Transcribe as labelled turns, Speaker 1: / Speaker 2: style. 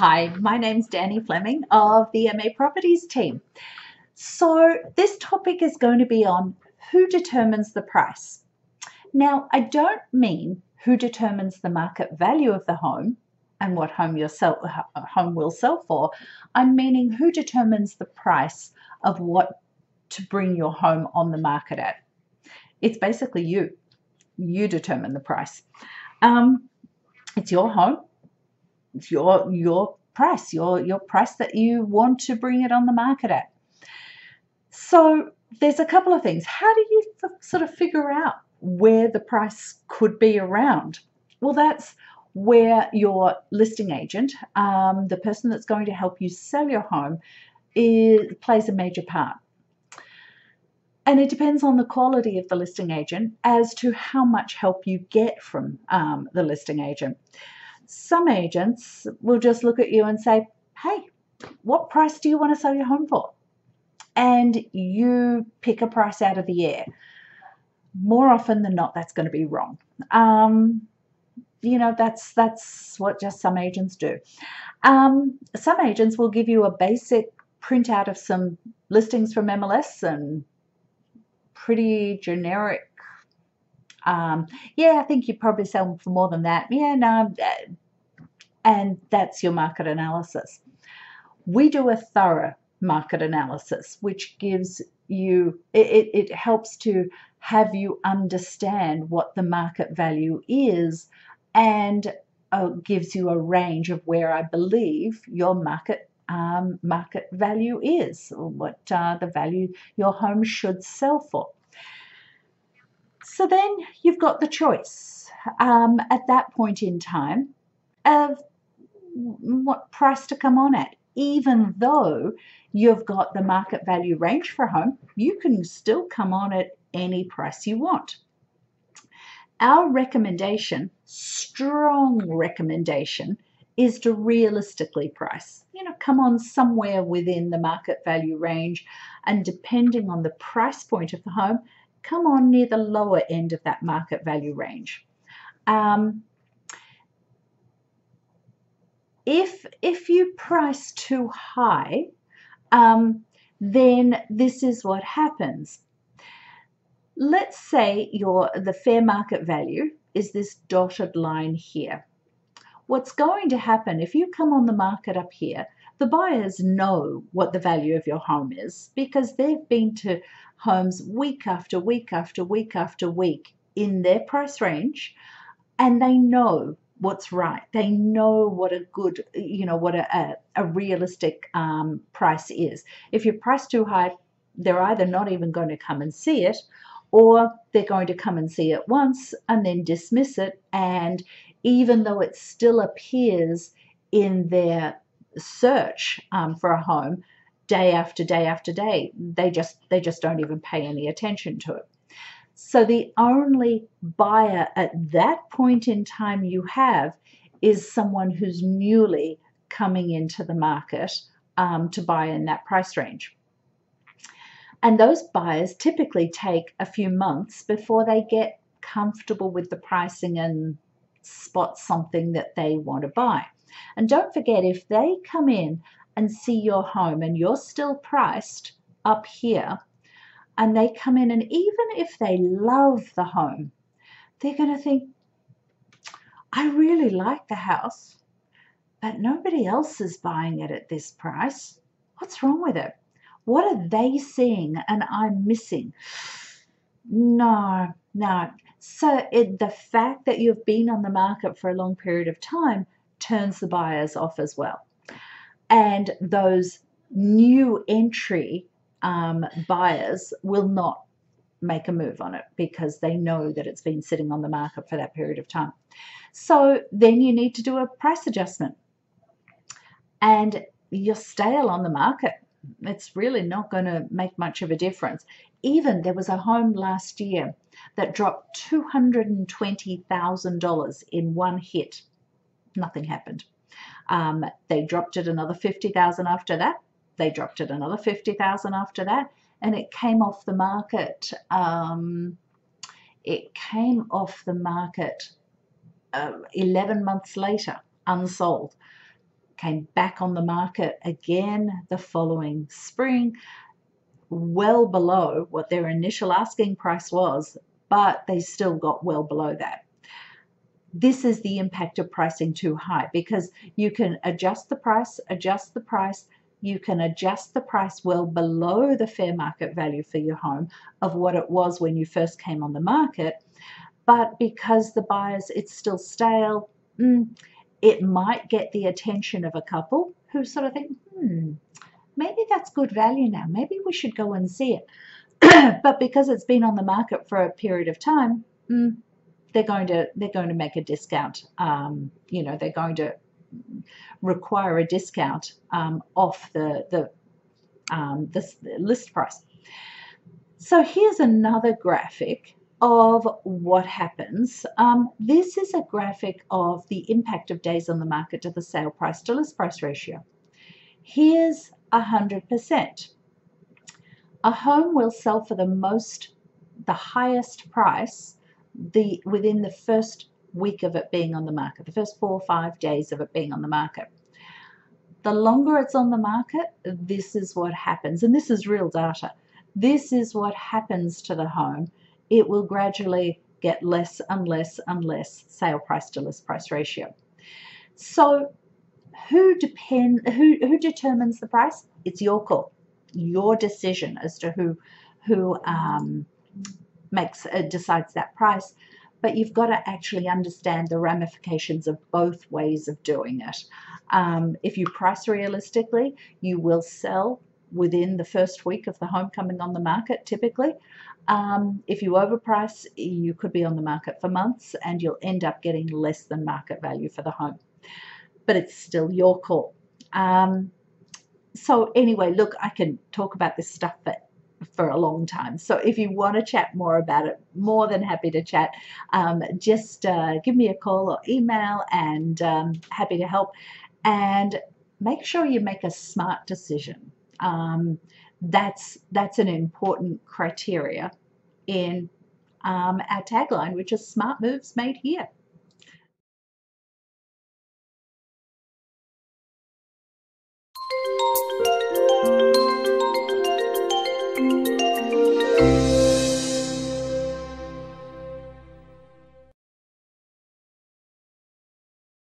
Speaker 1: Hi, my name's Danny Fleming of the MA Properties team. So, this topic is going to be on who determines the price. Now, I don't mean who determines the market value of the home and what home your sell, home will sell for. I'm meaning who determines the price of what to bring your home on the market at. It's basically you. You determine the price. Um, it's your home your your price, your your price that you want to bring it on the market at. So there's a couple of things. How do you f- sort of figure out where the price could be around? Well, that's where your listing agent, um, the person that's going to help you sell your home, is, plays a major part. And it depends on the quality of the listing agent as to how much help you get from um, the listing agent. Some agents will just look at you and say, hey, what price do you want to sell your home for? And you pick a price out of the air. More often than not, that's going to be wrong. Um, you know that's that's what just some agents do. Um, some agents will give you a basic printout of some listings from MLS and pretty generic um, yeah, I think you probably sell them for more than that. Yeah, no, and that's your market analysis. We do a thorough market analysis, which gives you, it, it helps to have you understand what the market value is and uh, gives you a range of where I believe your market um, market value is, or what uh, the value your home should sell for. So then you've got the choice um, at that point in time of what price to come on at. Even though you've got the market value range for a home, you can still come on at any price you want. Our recommendation, strong recommendation, is to realistically price. You know, come on somewhere within the market value range, and depending on the price point of the home, come on near the lower end of that market value range. Um, if, if you price too high, um, then this is what happens. Let's say your the fair market value is this dotted line here. What's going to happen if you come on the market up here, the buyers know what the value of your home is because they've been to homes week after week after week after week in their price range and they know what's right. They know what a good, you know, what a, a, a realistic um, price is. If you price too high, they're either not even going to come and see it or they're going to come and see it once and then dismiss it. And even though it still appears in their search um, for a home, day after day after day. They just they just don't even pay any attention to it. So the only buyer at that point in time you have is someone who's newly coming into the market um, to buy in that price range. And those buyers typically take a few months before they get comfortable with the pricing and spot something that they want to buy. And don't forget, if they come in and see your home and you're still priced up here and they come in and even if they love the home they're going to think i really like the house but nobody else is buying it at this price. What's wrong with it? What are they seeing and i'm missing? No no. So it, the fact that you've been on the market for a long period of time turns the buyers off as well. And those new entry um, buyers will not make a move on it because they know that it's been sitting on the market for that period of time. So then you need to do a price adjustment and you're stale on the market. It's really not going to make much of a difference. Even there was a home last year that dropped $220,000 in one hit. Nothing happened. Um, they dropped it another 50,000 after that. They dropped it another 50,000 after that. And it came off the market. Um, it came off the market uh, 11 months later, unsold. came back on the market again the following spring, well below what their initial asking price was, but they still got well below that. This is the impact of pricing too high because you can adjust the price, adjust the price, you can adjust the price well below the fair market value for your home of what it was when you first came on the market. But because the buyers, it's still stale, mm, it might get the attention of a couple who sort of think, hmm, maybe that's good value now. Maybe we should go and see it. but because it's been on the market for a period of time, mm, they're going to they're going to make a discount. Um, you know, they're going to require a discount um, off the the, um, the list price. So here's another graphic of what happens. Um, this is a graphic of the impact of days on the market to the sale price to list price ratio. Here's 100%. A home will sell for the most, the highest price the within the first week of it being on the market, the first four or five days of it being on the market. The longer it's on the market, this is what happens. And this is real data. This is what happens to the home. It will gradually get less and less and less sale price to list price ratio. So who depend who who determines the price? It's your call, your decision as to who who um, makes uh, decides that price but you've got to actually understand the ramifications of both ways of doing it. Um, if you price realistically, you will sell within the first week of the home coming on the market typically. Um, if you overprice, you could be on the market for months and you'll end up getting less than market value for the home. But it's still your call. Um, so anyway, look, I can talk about this stuff for for a long time. So if you want to chat more about it, more than happy to chat. Um, just uh, give me a call or email and um, happy to help. And make sure you make a smart decision. Um, that's that's an important criteria in um, our tagline, which is smart moves made here.